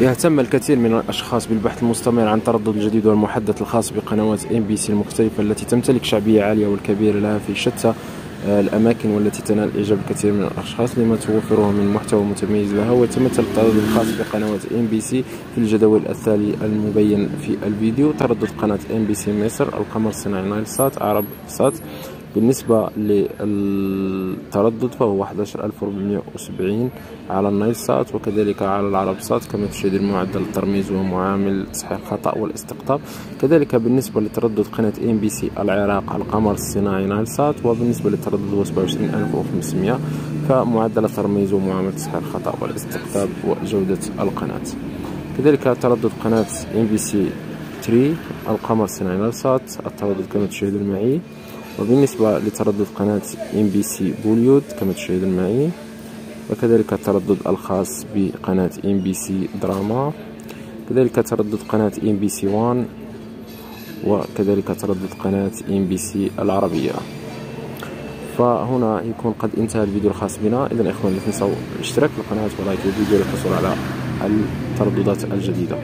يهتم الكثير من الأشخاص بالبحث المستمر عن تردد الجديد والمحدث الخاص بقنوات إم بي سي المختلفة التي تمتلك شعبية عالية والكبيرة لها في شتى آه، الأماكن والتي تنال إعجاب الكثير من الأشخاص لما توفره من محتوى متميز لها ويتمثل التردد الخاص بقنوات إم بي سي في الجدول التالي المبين في الفيديو. تردد قناة إم بي سي مصر القمر الصناعي نايل سات عرب سات. بالنسبة للتردد فهو 11470 على النايل سات وكذلك على العرب سات كما تشاهد معدل الترميز ومعامل تصحيح الخطأ والاستقطاب. كذلك بالنسبة لتردد قناة ام بي سي العراق القمر الصناعي نايل سات وبالنسبة لتردد 27500 فمعدل الترميز ومعامل تصحيح الخطأ والاستقطاب وجودة القناة. كذلك تردد قناة ام بي سي 3 القمر الصناعي نايل سات التردد كما تشاهدون معي وبالنسبة لتردد قناة إم بي سي بوليود كما تشاهدون معي وكذلك التردد الخاص بقناة إم بي سي دراما كذلك تردد قناة إم بي سي 1 وكذلك تردد قناة إم بي سي العربية. فهنا يكون قد انتهى الفيديو الخاص بنا. اذا اخوان لا تنسوا الاشتراك في القناة و like الفيديو للحصول على الترددات الجديدة.